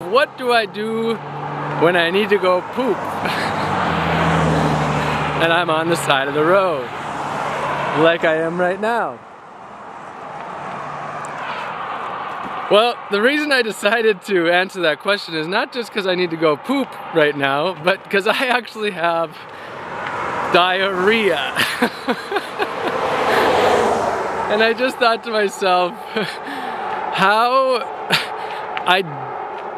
What do I do when I need to go poop? and I'm on the side of the road, like I am right now. Well, the reason I decided to answer that question is not just because I need to go poop right now, but because I actually have diarrhea. and I just thought to myself, how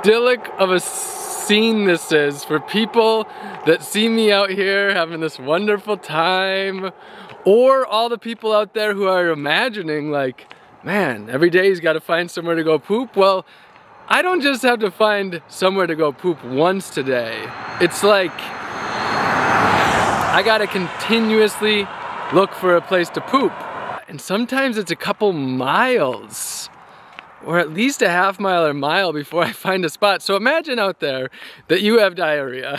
idyllic of a scene this is for people that see me out here having this wonderful time, or all the people out there who are imagining like, man, every day he's got to find somewhere to go poop. Well, I don't just have to find somewhere to go poop once today. It's like I gotta continuously look for a place to poop. And sometimes it's a couple miles or at least a half mile or mile before I find a spot. So imagine out there that you have diarrhea,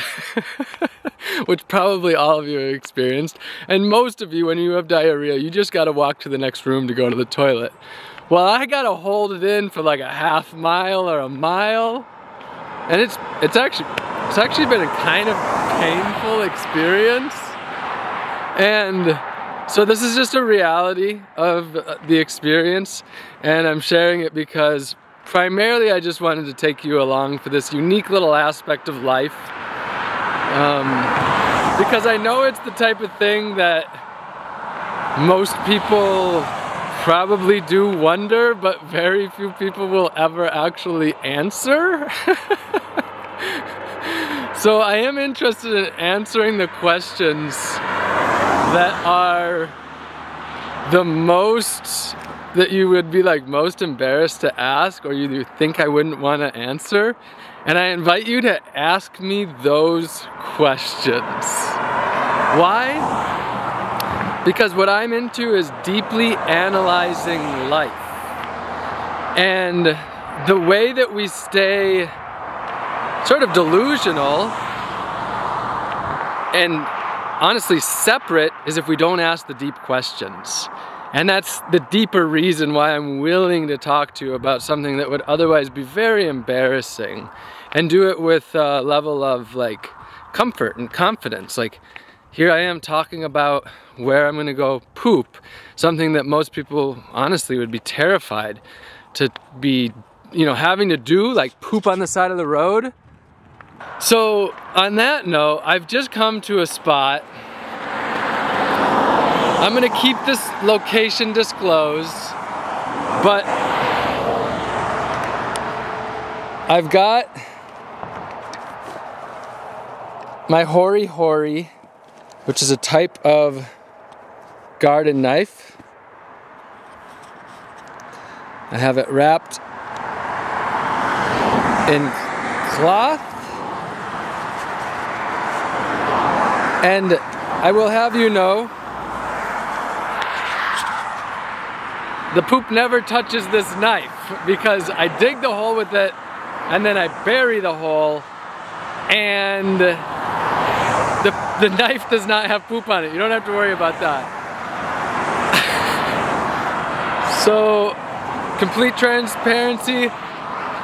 which probably all of you have experienced. And most of you, when you have diarrhea, you just gotta walk to the next room to go to the toilet. Well, I gotta hold it in for like a half mile or a mile. And it's, it's actually, it's actually been a kind of painful experience. And so this is just a reality of uh, the experience and I'm sharing it because primarily I just wanted to take you along for this unique little aspect of life. Um, because I know it's the type of thing that most people probably do wonder, but very few people will ever actually answer. so I am interested in answering the questions that are the most that you would be like most embarrassed to ask or you think I wouldn't want to answer. And I invite you to ask me those questions. Why? Because what I'm into is deeply analyzing life. And the way that we stay sort of delusional and honestly separate is if we don't ask the deep questions. And that's the deeper reason why I'm willing to talk to you about something that would otherwise be very embarrassing and do it with a level of like comfort and confidence. Like here I am talking about where I'm gonna go poop, something that most people honestly would be terrified to be, you know, having to do, like poop on the side of the road. So on that note, I've just come to a spot. I'm gonna keep this location disclosed, but I've got my Hori Hori, which is a type of garden knife. I have it wrapped in cloth And I will have you know, the poop never touches this knife because I dig the hole with it and then I bury the hole and the, the knife does not have poop on it. You don't have to worry about that. so, complete transparency,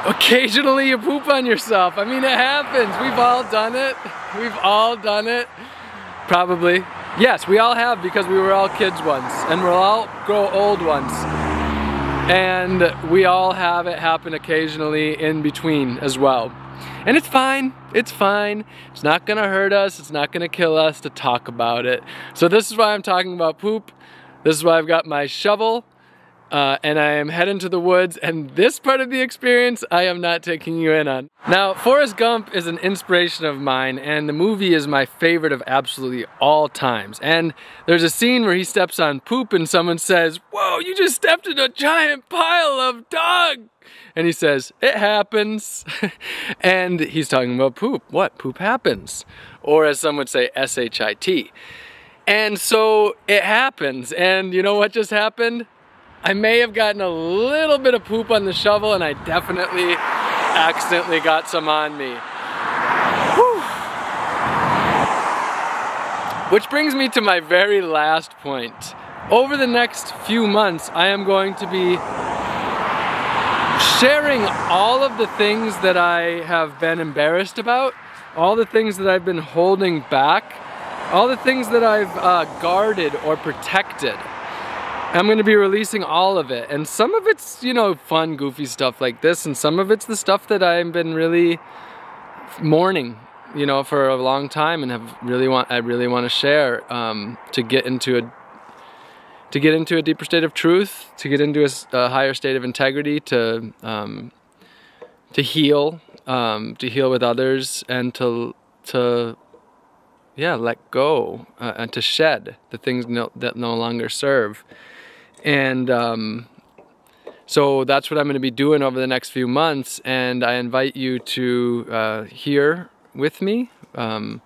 occasionally you poop on yourself. I mean, it happens. We've all done it. We've all done it. Probably. Yes, we all have because we were all kids once and we'll all grow old once. And we all have it happen occasionally in between as well. And it's fine, it's fine. It's not gonna hurt us, it's not gonna kill us to talk about it. So this is why I'm talking about poop. This is why I've got my shovel uh, and I am heading to the woods and this part of the experience I am not taking you in on. Now Forrest Gump is an inspiration of mine and the movie is my favorite of absolutely all times. And there's a scene where he steps on poop and someone says whoa you just stepped in a giant pile of dog! And he says it happens. And he's talking about poop what poop happens. Or as some would say S-H-I-T and so it happens. And you know what just happened I may have gotten a little bit of poop on the shovel and I definitely accidentally got some on me. Whew. Which brings me to my very last point. Over the next few months, I am going to be sharing all of the things that I have been embarrassed about, all the things that I've been holding back, all the things that I've uh, guarded or protected. I'm gonna be releasing all of it. And some of it's, you know, fun, goofy stuff like this, and some of it's the stuff that I've been really mourning, you know, for a long time and have really want I really want to share um, to get into a to get into a deeper state of truth, to get into a, a higher state of integrity, to um, to heal, um, to heal with others, and to to yeah, let go uh, and to shed the things no, that no longer serve. And um, so that's what I'm going to be doing over the next few months. And I invite you to uh, hear with me. Um,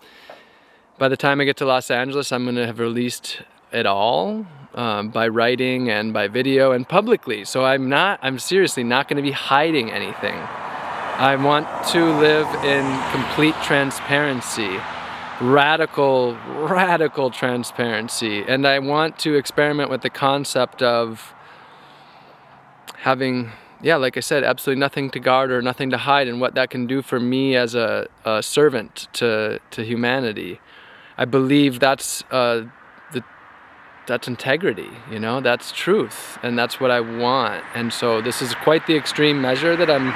by the time I get to Los Angeles, I'm going to have released it all um, by writing and by video and publicly. So I'm not, I'm seriously not going to be hiding anything. I want to live in complete transparency radical, radical transparency. And I want to experiment with the concept of having, yeah, like I said, absolutely nothing to guard or nothing to hide, and what that can do for me as a, a servant to, to humanity. I believe that's uh, the that's integrity, you know, that's truth, and that's what I want. And so this is quite the extreme measure that I'm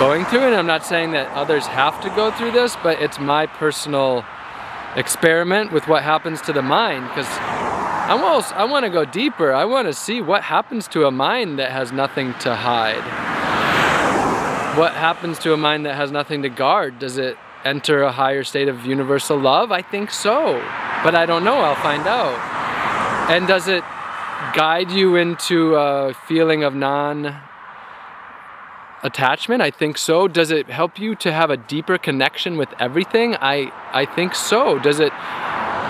going through and I'm not saying that others have to go through this but it's my personal experiment with what happens to the mind because I almost I want to go deeper. I want to see what happens to a mind that has nothing to hide. What happens to a mind that has nothing to guard? Does it enter a higher state of universal love? I think so but I don't know. I'll find out. And does it guide you into a feeling of non attachment? I think so. Does it help you to have a deeper connection with everything? I I think so. Does it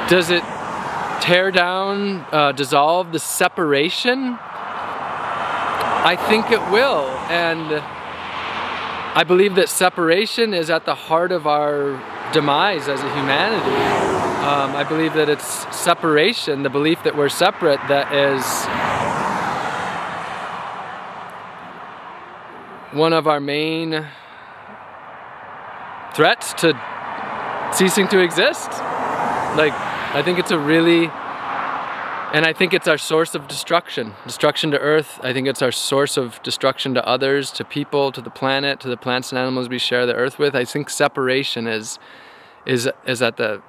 does it tear down, uh, dissolve the separation? I think it will, and I believe that separation is at the heart of our demise as a humanity. Um, I believe that it's separation, the belief that we're separate, that is one of our main threats to ceasing to exist. Like, I think it's a really, and I think it's our source of destruction. Destruction to earth. I think it's our source of destruction to others, to people, to the planet, to the plants and animals we share the earth with. I think separation is, is, is at the,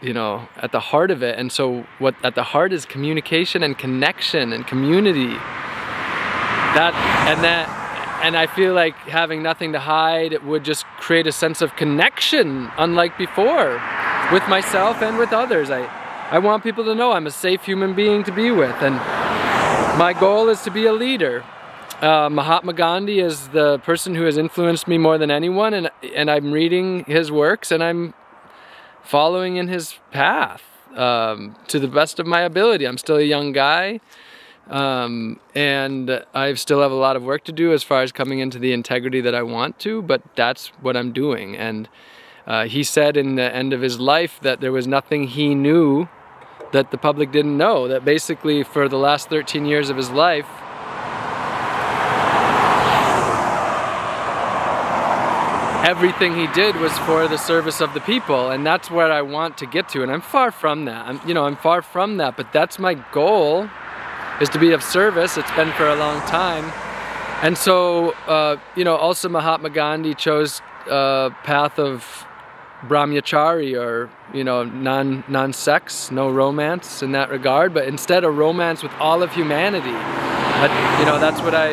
you know, at the heart of it. And so what at the heart is communication and connection and community. That, and that, and I feel like having nothing to hide would just create a sense of connection unlike before with myself and with others. I, I want people to know I'm a safe human being to be with and my goal is to be a leader. Uh, Mahatma Gandhi is the person who has influenced me more than anyone and, and I'm reading his works and I'm following in his path um, to the best of my ability. I'm still a young guy. Um, and I still have a lot of work to do as far as coming into the integrity that I want to, but that's what I'm doing. And uh, he said in the end of his life that there was nothing he knew that the public didn't know. That basically, for the last 13 years of his life, everything he did was for the service of the people and that's what I want to get to and I'm far from that I'm you know I'm far from that but that's my goal is to be of service. It's been for a long time. And so, uh, you know, also Mahatma Gandhi chose a path of brahmachari or, you know, non, non-sex, no romance in that regard, but instead a romance with all of humanity. But, you know, that's what I,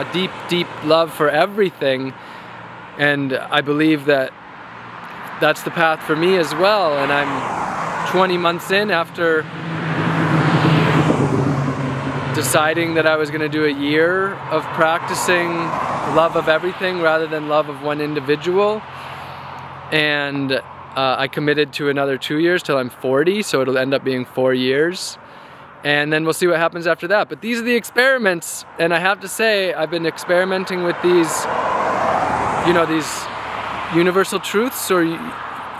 a deep, deep love for everything. And I believe that that's the path for me as well. And I'm 20 months in after deciding that I was going to do a year of practicing love of everything rather than love of one individual. And uh, I committed to another two years till I'm 40, so it'll end up being four years. And then we'll see what happens after that. But these are the experiments, and I have to say, I've been experimenting with these, you know, these universal truths, or you,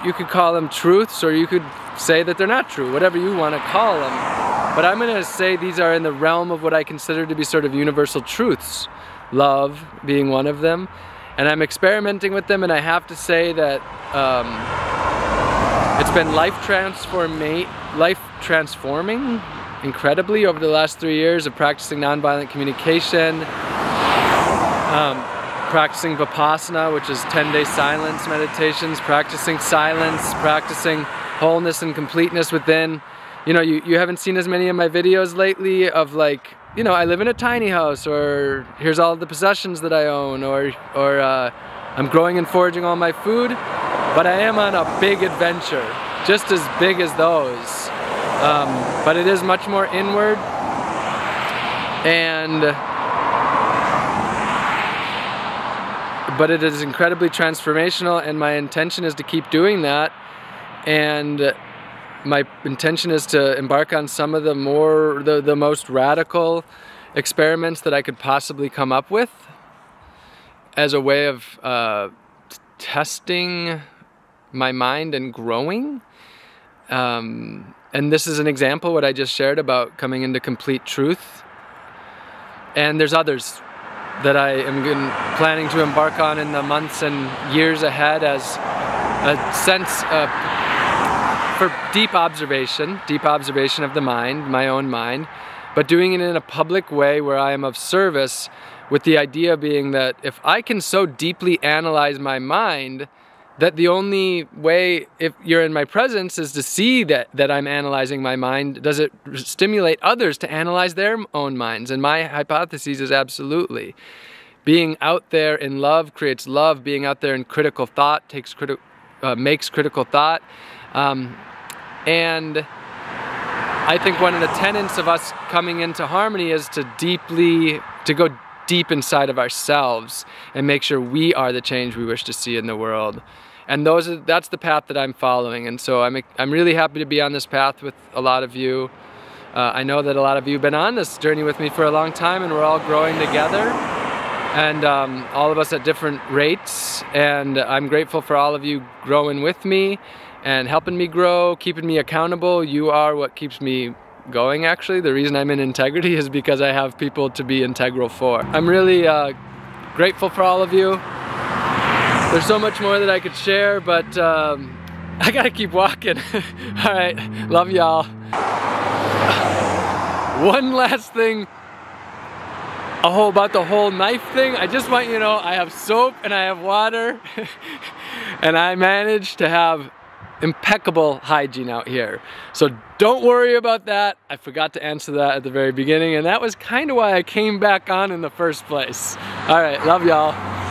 you could call them truths, or you could say that they're not true, whatever you want to call them. But I'm going to say these are in the realm of what I consider to be sort of universal truths. love being one of them. And I'm experimenting with them and I have to say that um, it's been life transforming, life transforming incredibly over the last three years of practicing nonviolent communication, um, practicing Vipassana, which is 10 day silence meditations, practicing silence, practicing wholeness and completeness within. You know, you, you haven't seen as many of my videos lately of like, you know, I live in a tiny house or here's all the possessions that I own or, or uh, I'm growing and foraging all my food, but I am on a big adventure, just as big as those. Um, but it is much more inward and but it is incredibly transformational and my intention is to keep doing that and my intention is to embark on some of the more the, the most radical experiments that I could possibly come up with as a way of uh, testing my mind and growing. Um, and this is an example what I just shared about coming into complete truth. And there's others that I am planning to embark on in the months and years ahead as a sense of, for deep observation, deep observation of the mind, my own mind, but doing it in a public way where I am of service with the idea being that if I can so deeply analyze my mind that the only way if you're in my presence is to see that that I'm analyzing my mind. Does it stimulate others to analyze their own minds? And my hypothesis is absolutely. Being out there in love creates love. Being out there in critical thought takes critical uh, makes critical thought um, and I think one of the tenets of us coming into harmony is to deeply to go deep inside of ourselves and make sure we are the change we wish to see in the world and those are, that's the path that I'm following. And so I'm, I'm really happy to be on this path with a lot of you. Uh, I know that a lot of you have been on this journey with me for a long time and we're all growing together and um, all of us at different rates. And I'm grateful for all of you growing with me and helping me grow, keeping me accountable. You are what keeps me going actually. The reason I'm in integrity is because I have people to be integral for. I'm really uh, grateful for all of you. There's so much more that I could share, but um, I gotta keep walking. All right, love y'all. One last thing whole about the whole knife thing. I just want you to know I have soap and I have water and I managed to have impeccable hygiene out here. So don't worry about that. I forgot to answer that at the very beginning and that was kind of why I came back on in the first place. All right, love y'all.